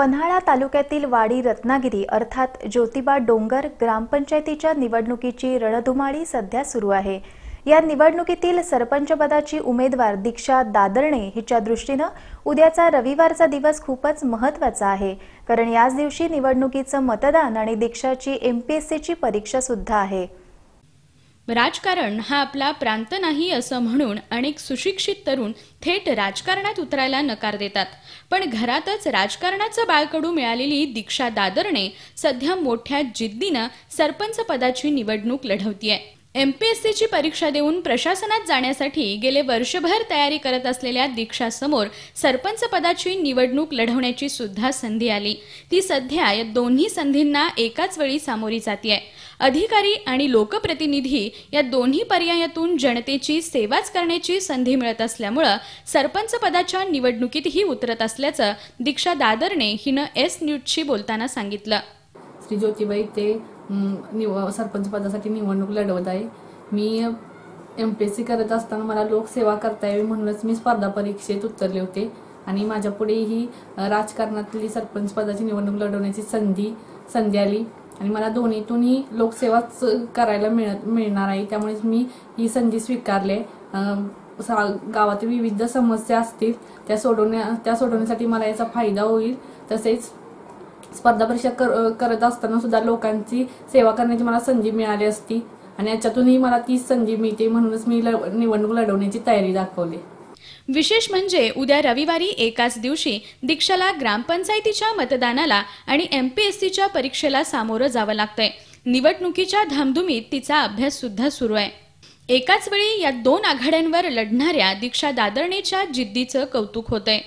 पन्हाळा तालुक्यातील वाडी रत्नागिरी अर्थात ज्योतिबा डोंगर ग्रामपंचायतीच्या निवडणुकीची रणधुमाळी सध्या सुरू आहे. या निवडणुकीतील सरपंचपदाची उमेदवार दीक्षा दादरणे हिच्या दृष्टीनं उद्याचा रविवारचा दिवस खूपच महत्त्वाचा आहे. कारण याच दिवशी निवडणुकीचं मतदान आणि दीक्षाची एमपीएससीची परीक्षा सुद्धा आहे. राजकारण हा आपला प्रांत नाही असं म्हणून अनेक सुशिक्षित तरुण थेट राजकारणात उतरायला नकार देतात. पण घरातच राजकारणाचं बाळकडू मिळालेली दीक्षा दादरने सध्या मोठ्या जिद्दीनं सरपंच पदाची निवडणूक लढवतीये. एम पी एस सीची परीक्षा देऊन प्रशासनात जाण्यासाठी गेले वर्षभर तयारी करत असलेल्या दीक्षासमोर सरपंच पदाची निवडणूक लढवण्याची सुद्धा संधी आली. ती सध्या या दोन्ही संधींना एकाच वेळी सामोरी जाते अधिकारी आणि लोकप्रतिनिधी या दोन्ही पर्यायातून जनतेची सेवाच करण्याची संधी मिळत असल्यामुळं सरपंच पदाच्या निवडणुकीतही उतरत असल्याचं दीक्षा दादरने हिनं एस न्यूजशी बोलताना सांगितलं. श्री ज्योतिबाई ते निव सरपंच पदासाठी निवडणूक लढवत आहे. मी एम पी एस सी करत असताना मला लोकसेवा करता यावी म्हणूनच मी स्पर्धा परीक्षेत उतरले होते. आणि माझ्या पुढे ही राजकारणातली सरपंच पदाची निवडणूक लढवण्याची संधी संधी आली. आणि मला दोन्हीतूनही लोकसेवाच करायला मिळत मिळणार आहे. त्यामुळेच मी ही संधी स्वीकारले सा- गावातील विविध समस्या असतील त्या सोडवण्या त्या सोडवण्यासाठी मला याचा फायदा होईल. तसेच स्पर्धा परीक्षा कर करत असताना सुद्धा लोकांची सेवा करण्याची मला संधी मिळाली असती. आणि याच्यातूनही मला तीच संधी मिळते म्हणूनच मी निवडणूक लढवण्याची तयारी दाखवली. विशेष म्हणजे उद्या रविवारी एकाच दिवशी दीक्षाला ग्रामपंचायतीच्या मतदानाला आणि एम पी एस सीच्या परीक्षेला सामोरं जावं लागतंय. निवडणुकीच्या धामधुमीत तिचा अभ्यास सुद्धा सुरू आहे. एकाच वेळी या दोन आघाड्यांवर लढणाऱ्या दीक्षा दादरणेच्या जिद्दीचं कौतुक होतंय.